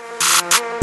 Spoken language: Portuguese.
Música